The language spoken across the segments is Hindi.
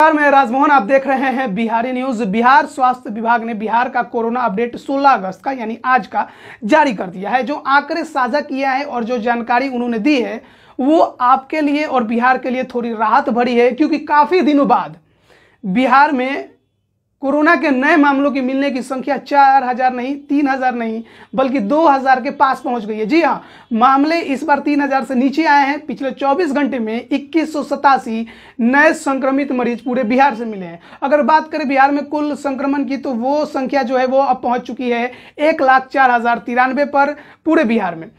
नमस्कार, मैं राजमोहन, आप देख रहे हैं बिहारी न्यूज़। बिहार स्वास्थ्य विभाग ने बिहार का कोरोना अपडेट 16 अगस्त का, यानी आज का, जारी कर दिया है। जो आंकड़े साझा किया है और जो जानकारी उन्होंने दी है, वो आपके लिए और बिहार के लिए थोड़ी राहत भरी है, क्योंकि काफ़ी दिनों बाद बिहार में कोरोना के नए मामलों की मिलने की संख्या चार हज़ार नहीं, तीन हज़ार नहीं, बल्कि दो हज़ार के पास पहुँच गई है। जी हाँ मामले इस बार तीन हज़ार से नीचे आए हैं। पिछले 24 घंटे में इक्कीस नए संक्रमित मरीज़ पूरे बिहार से मिले हैं। अगर बात करें बिहार में कुल संक्रमण की तो वो संख्या जो है वो अब पहुँच चुकी है एक लाख चार हज़ार तिरानवे पर पूरे बिहार में।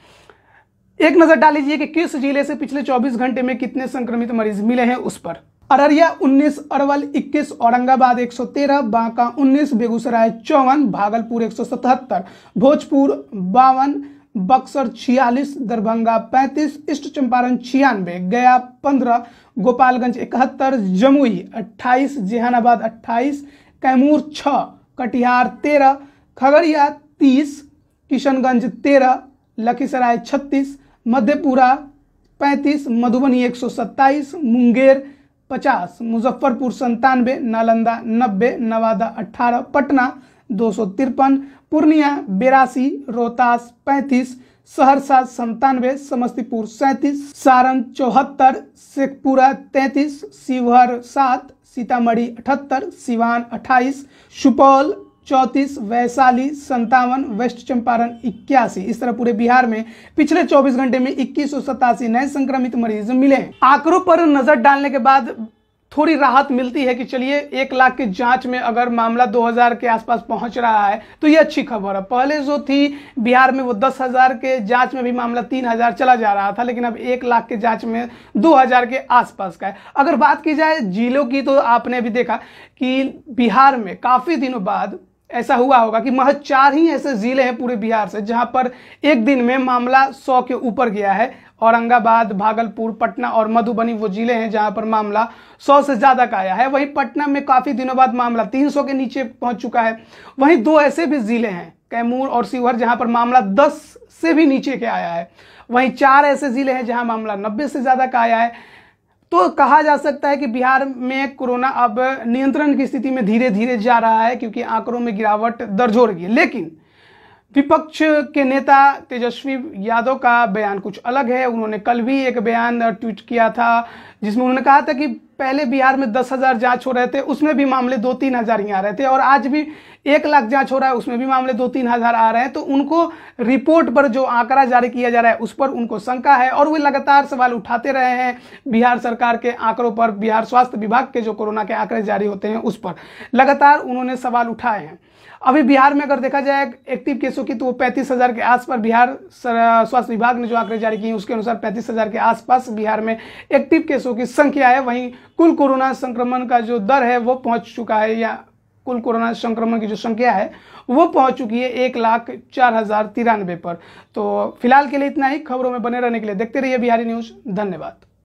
एक नज़र डाल लीजिए कि किस ज़िले से पिछले 24 घंटे में कितने संक्रमित मरीज़ मिले हैं उस पर। अररिया 19 अरवल 21 औरंगाबाद 113 बांका 19 बेगूसराय चौवन, भागलपुर 177 भोजपुर बावन, बक्सर 46 दरभंगा 35 ईस्ट चंपारण छियानवे, गया 15 गोपालगंज इकहत्तर, जमुई 28 जहानाबाद 28 कैमूर 6 कटिहार 13 खगड़िया 30 किशनगंज 13 लखीसराय 36 मधेपुरा 35 मधुबनी 127 मुंगेर पचास, मुजफ्फरपुर संतानवे नालंदा नब्बे, नवादा अट्ठारह पटना दो सौ तिरपन, पूर्णिया बेरासी, रोहतास पैंतीस, सहरसा संतानवे समस्तीपुर सैंतीस, सारण चौहत्तर, शेखपुरा तैंतीस, शिवहर सात, सीतामढ़ी अठहत्तर, सिवान अट्ठाईस, सुपौल चौंतीस, वैशाली, संतावन, वेस्ट चंपारण, इक्यासी। इस तरह पूरे बिहार में पिछले 24 घंटे में इक्कीस नए संक्रमित मरीज़ मिले हैं। आंकड़ों पर नज़र डालने के बाद थोड़ी राहत मिलती है कि चलिए, एक लाख की जाँच में अगर मामला 2000 के आसपास पहुँच रहा है तो ये अच्छी खबर है। पहले जो थी, बिहार में वो 10000 के जाँच में भी मामला 3000 चला जा रहा था, लेकिन अब एक लाख के जाँच में 2000 के आसपास का है। अगर बात की जाए जिलों की तो आपने भी देखा कि बिहार में काफ़ी दिनों बाद ऐसा हुआ होगा कि महज चार ही ऐसे ज़िले हैं पूरे बिहार से, जहाँ पर एक दिन में मामला सौ के ऊपर गया है। औरंगाबाद, भागलपुर, पटना और मधुबनी वो ज़िले हैं जहाँ पर मामला सौ से ज़्यादा का आया है। वहीं पटना में काफ़ी दिनों बाद मामला तीन सौ के नीचे पहुँच चुका है। वहीं दो ऐसे भी ज़िले हैं, कैमूर और शिवहर, जहाँ पर मामला दस से भी नीचे के आया है। वहीं चार ऐसे ज़िले हैं जहाँ मामला नब्बे से ज़्यादा का आया है। तो कहा जा सकता है कि बिहार में कोरोना अब नियंत्रण की स्थिति में धीरे धीरे जा रहा है, क्योंकि आंकड़ों में गिरावट दर्ज हो रही है। लेकिन विपक्ष के नेता तेजस्वी यादव का बयान कुछ अलग है। उन्होंने कल भी एक बयान ट्वीट किया था, जिसमें उन्होंने कहा था कि पहले बिहार में दस हज़ार जाँच हो रहे थे, उसमें भी मामले दो तीन हज़ार ही आ रहे थे और आज भी एक लाख जाँच हो रहा है, उसमें भी मामले दो तीन हज़ार आ रहे हैं। तो उनको रिपोर्ट पर जो आंकड़ा जारी किया जा रहा है, उस पर उनको शंका है और वे लगातार सवाल उठाते रहे हैं बिहार सरकार के आंकड़ों पर, बिहार स्वास्थ्य विभाग के जो कोरोना के आंकड़े जारी होते हैं, उस पर लगातार उन्होंने सवाल उठाए हैं। अभी बिहार में अगर देखा जाए, एक्टिव केसों की तो वो पैंतीस हज़ार के आसपास बिहार स्वास्थ्य विभाग ने जो आंकड़े जारी किए उसके अनुसार पैंतीस हज़ार के आसपास बिहार में एक्टिव केसों की संख्या है, वहीं कुल कोरोना संक्रमण का जो दर है, वो पहुँच चुका है, या कुल कोरोना संक्रमण की जो संख्या है, वो पहुँच चुकी है एक लाख चार हज़ार तिरानबे पर। तो फ़िलहाल के लिए इतना ही, खबरों में बने रहने के लिए देखते रहिए बिहारी न्यूज़। धन्यवाद।